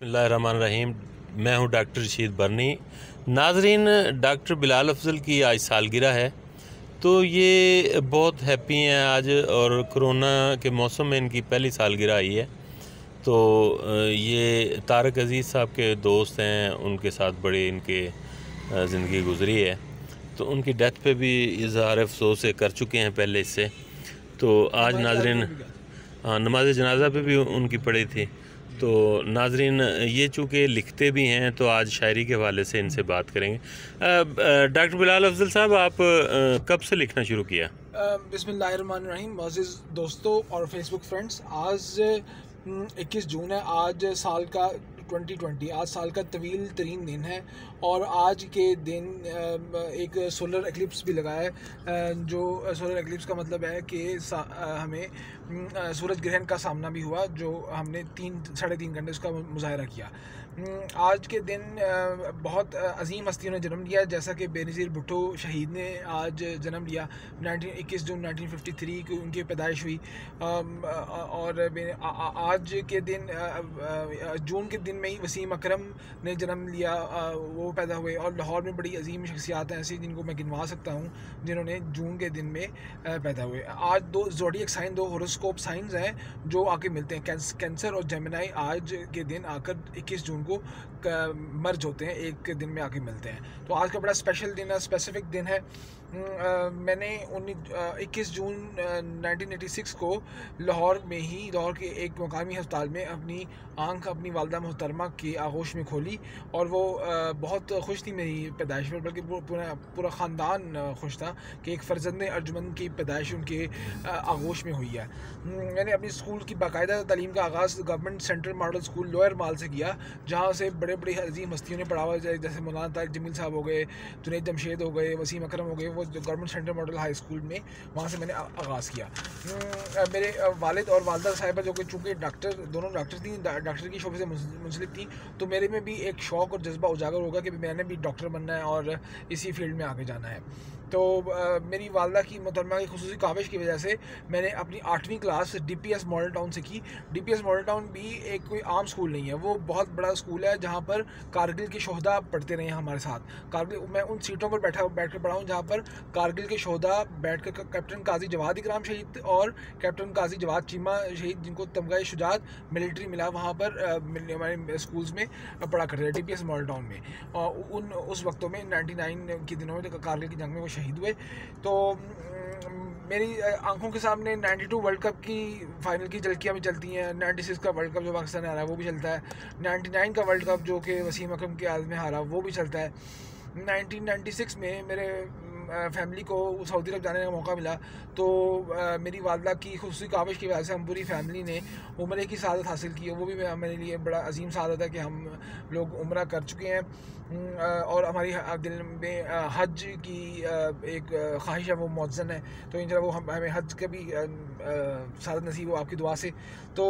रहीम मैं हूँ डॉक्टर रशीद बरनी। नाजरीन डॉक्टर बिलाल अफजल की आज सालगिरह है। तो ये बहुत हैप्पी हैं आज और कोरोना के मौसम में इनकी पहली सालगिरह आई है। तो ये तारक अज़ीज़ साहब के दोस्त हैं उनके साथ बड़ी इनके ज़िंदगी गुजरी है। तो उनकी डेथ पे भी इजहार अफसोस कर चुके हैं पहले इससे। तो आज नाजरीन नमाज़ जनाजा पे भी उनकी पढ़ी थी। तो नाजरीन, ये चूँकि लिखते भी हैं तो आज शायरी के हवाले से इनसे बात करेंगे। डॉक्टर बिलाल अफजल साहब, आप कब से लिखना शुरू किया? बिसमीम दोस्तों और फेसबुक फ्रेंड्स, आज 21 जून है। आज साल का 2020 आज साल का तवील तरीन दिन है और आज के दिन एक सोलर एक्लिप्स भी लगा है। जो सोलर एक्लिप्स का मतलब है कि हमें सूरज ग्रहण का सामना भी हुआ, जो हमने तीन, साढ़े तीन घंटे उसका मुजाहरा किया। आज के दिन बहुत अजीम हस्तियों ने जन्म लिया, जैसा कि बेनज़ीर भुट्टो शहीद ने आज जन्म लिया 19 इक्कीस जून 1953 को उनकी पैदाइश हुई। और आज के दिन जून के दिन में ही वसीम अकरम ने जन्म लिया वो पैदा हुए। और लाहौर में बड़ी अजीम शख्सियात हैं ऐसी, जिनको मैं गिनवा सकता हूँ, जिन्होंने जून के दिन में पैदा हुए। आज दो, जोडियक साइन, दो हॉरोस्कोप साइंस हैं, जो आके मिलते हैं। कैंसर और जेमिनाई आज के दिन आकर इक्कीस जून को मर्ज होते हैं, एक दिन में आके मिलते हैं। तो आज का बड़ा स्पेशल दिन है स्पेसिफिक दिन है। मैंने इक्कीस जून 1986 को लाहौर में ही, लाहौर के एक मकामी अस्पताल में अपनी आँख, अपनी वालदा मोहतरमा की आगोश में खोली और वो बहुत खुश थी मेरी पैदाइश पर बल्कि पूरा पूरा ख़ानदान खुश था कि एक फ़र्जंद अर्जुमन की पैदाइश उनके आगोश में हुई है। मैंने अपनी स्कूल की बाकायदा तलीम का आगाज़ government central model school lower mall से किया, जहाँ से बड़े बड़े अजीम हस्तियों ने पढ़ा हुआ जैसे मौलाना तारिक जमील साहब हो गए, जुनेद जमशेद हो गए, वसीम अक्रम हो गए वो जो government central model high school में, वहाँ से मैंने आगाज़ किया। मेरे वालिद और वालदा साहिबा जो कि चूँकि डॉक्टर दोनों डॉक्टर थी डॉक्टर की शोबे से मुंसलिक थी तो मेरे में भी एक शौक़ और जज्बा उजागर होगा कि मैंने भी डॉक्टर बनना है और इसी फ़ील्ड में आगे जाना है। तो आ, मेरी वालदा की मोहतरमा की खसूस काविश की वजह से मैंने अपनी आठवीं class D P S model town से की। D P S model town भी एक कोई आम स्कूल नहीं है। वो बहुत बड़ा स्कूल है जहाँ पर कारगिल के शहदा पढ़ते रहे हैं हमारे साथ। कारगिल मैं उन सीटों पर बैठा बैठ कर पढ़ा हूँ जहाँ पर कारगिल के शहदा बैठ कर कैप्टन काजी जवाद इकराम शहीद और कैप्टन काजी जवाद चीमा शहीद जिनको तमगा शुजात मिलिट्री मिला वहाँ पर हमारे स्कूल्स में पढ़ा करते थे D P S model town में। और उन उस वक्तों में नाइन्टी नाइन के दिनों में कारगिल की जंग में वो शहीद हुए। तो मेरी आँखों के सामने 92 वर्ल्ड कप की फाइनल की झलकियाँ भी चलती हैं। 96 का वर्ल्ड कप जो पाकिस्तान ने हारा, वो भी चलता है। 99 का वर्ल्ड कप जो कि वसीम अकरम के आज में हारा, वो भी चलता है। 1996 में मेरे फैमिली को सऊदी अरब जाने का मौका मिला। तो मेरी वालदा की खुशी काविश की वजह से हम पूरी फैमिली ने उम्र की शहादत हासिल की है। वो भी मेरे लिए बड़ा अजीम शहादत है कि हम लोग उम्र कर चुके हैं। और हमारी दिल में हज की एक ख्वाहिश है, वो मौजन है। तो इन वो हम, हमें हज का भी शहादत नसीब हो आपकी दुआ से। तो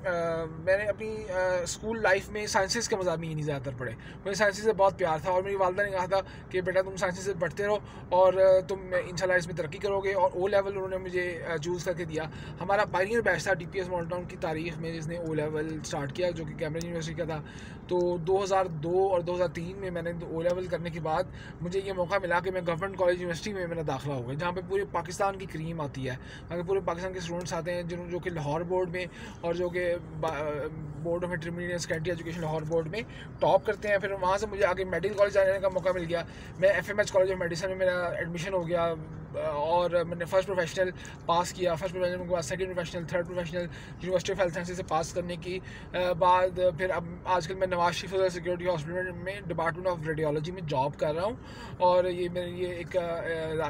मैंने अपनी स्कूल लाइफ में साइंसेस के मजामी नहीं ज़्यादातर पढ़े। मुझे साइंसेस से बहुत प्यार था और मेरी वालदा ने कहा था कि, बेटा, तुम साइंसेस से पढ़ते रहो और तुम इंशाल्लाह इसमें तरक्की करोगे। और ओ लेवल उन्होंने मुझे चूज़ करके दिया। हमारा पायनियर बैच था D P S model town की तारीख में, जिसने ओ लेवल स्टार्ट किया, जो कि कैमरा यूनिवर्सिटी का था। तो 2002 और 2003 में मैंने ओ लेवल करने के बाद मुझे ये मौका मिला कि मैं गवर्नमेंट कॉलेज यूनिवर्सिटी में मेरा दाखिला हो गया, जहाँ पर पूरे पाकिस्तान की क्रीम आती है। वहाँ पूरे पाकिस्तान के स्टूडेंट्स आते हैं जो कि लाहौर बोर्ड में और जो कि board of intermediate secondary education Lahore board में टॉप करते हैं फिर वहाँ से मुझे आगे मेडिकल कॉलेज जाने का मौका मिल गया मैं F M H college of medicine में मेरा एडमिशन हो गया और मैंने फ़र्स्ट प्रोफेशनल पास किया फ़र्स्ट प्रोफेशनल के बाद second professional third professional university of health sciences से पास करने की बाद फिर अब आजकल मैं नवाज़ शरीफ सिक्योरिटी हॉस्पिटल में डिपार्टमेंट ऑफ़ रेडियोलॉजी में जॉब कर रहा हूँ और ये मेरे ये एक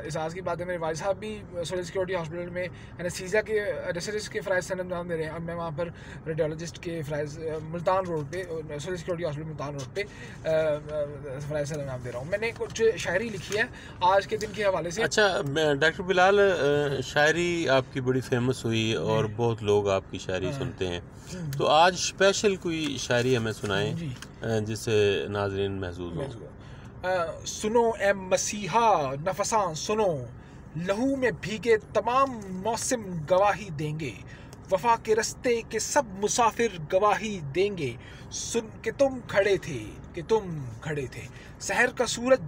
एजाज़ की बात है मेरे वाल साहब भी सोशल सिक्योरिटी हॉस्पिटल में एनेस्थीसिया के रेसिडेंस के फ़राइज सनम अंजाम दे रहे हैं और मैं वहाँ पर रेडियोलॉजिस्ट के फ़राइज मुल्तान रोड पे social security hospital Multan road पे फ़राइज सनम नाम दे रहा हूँ। मैंने कुछ शायरी लिखी है आज के दिन के हवाले से। अच्छा डॉक्टर बिलाल शायरी आपकी बड़ी फ़ेमस हुई और बहुत लोग आपकी शायरी हाँ। सुनते हैं। तो आज स्पेशल कोई शायरी हमें सुनाएँ जिससे नाजरीन महसूस हो। सुनो ए मसीहा नफसान सुनो लहू में भीगे तमाम मौसम गवाही देंगे। वफा के रस्ते के सब मुसाफिर गवाही देंगे। सुन के तुम खड़े थे, कि तुम खड़े थे। शहर का सूरज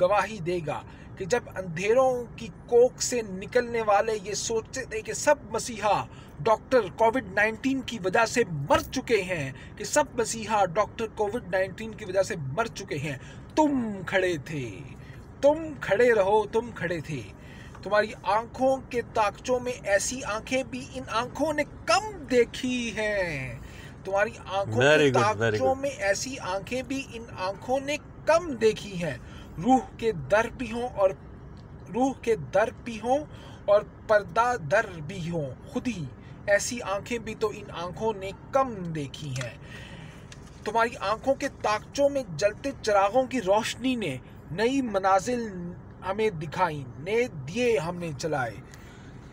गवाही देगा, कि जब अंधेरों की कोख से निकलने वाले ये सोचते थे कि सब मसीहा डॉक्टर कोविड 19 की वजह से मर चुके हैं, कि सब मसीहा डॉक्टर कोविड 19 की वजह से मर चुके हैं, तुम खड़े थे। तुम खड़े रहो, तुम खड़े थे। तुम्हारी आँखों के ताकचों में ऐसी आँखें भी इन आँखों ने कम देखी हैं। तुम्हारी आँखों के ताकचों में ऐसी आँखें भी इन आँखों ने कम देखी हैं। रूह के दर भी हों और रूह के दर भी हों और पर्दा दर भी हों। खुद ही ऐसी आँखें भी तो इन आँखों ने कम देखी हैं। तुम्हारी आँखों के ताकचों में जलते चिरागों की रोशनी ने नई मनाजिल हमें दिखाई, ने दिए हमने चलाए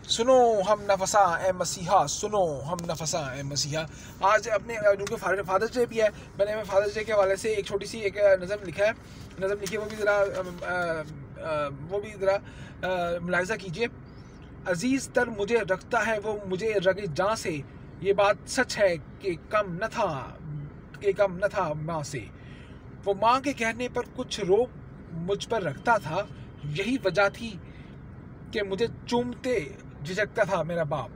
सुनो हम नफसा, ए मसीहा, सुनो हम नफसा, ए मसीहा। आज अपने क्योंकि फादर्स डे भी है। मैंने मैं फादर्स डे के हवाले से एक छोटी सी एक नज़म लिखा है। नज़म लिखी वो भी ज़रा वो भी ज़रा मुलायजा कीजिए। अज़ीज़ तर मुझे रखता है, वो मुझे रगे जहाँ से। ये बात सच है कि कम न था, कि कम न था माँ से। वो माँ के कहने पर कुछ रोब मुझ पर रखता था यही वजह थी कि मुझे चूमते झिझकता था मेरा बाप।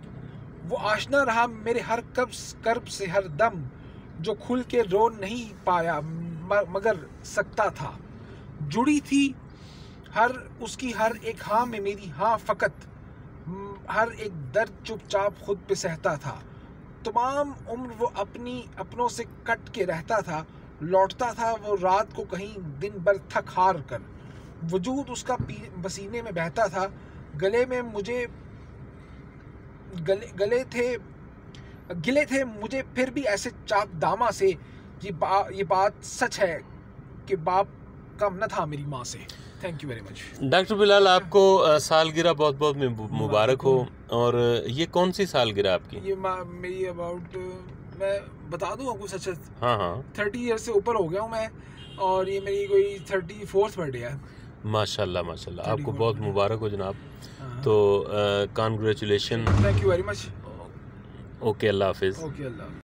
वो आशना रहा मेरे हर कर्ब कर्ब से हर दम जो खुल के रो नहीं पाया मगर सकता था। जुड़ी थी हर, उसकी हर एक हाँ में मेरी हाँ फ़कत हर एक दर्द चुपचाप खुद पे सहता था। तमाम उम्र वो अपनी, अपनों से कट के रहता था, लौटता था वो रात को कहीं दिन भर थक हार कर। वजूद उसका पसीने में बहता था। गले में मुझे गले गले थे गिले थे मुझे फिर भी ऐसे चाक दामा से ये बा ये बात सच है कि बाप कम न था मेरी माँ से। Thank you very much doctor Bilal आपको सालगिरह बहुत बहुत मुबारक हो। और ये कौन सी सालगिरह आपकी? ये मेरी अबाउट मैं बता दूँ आपको सच हाँ हाँ। थर्टी ईयर से ऊपर हो गया हूँ मैं। और ये मेरी कोई थर्टी फोर्थ बर्थडे है। माशाल्लाह माशाल्लाह। आपको बहुत मुबारक हो जनाब। तो congratulation thank you very much okay अल्लाह हाफिज़। ओके अल्लाह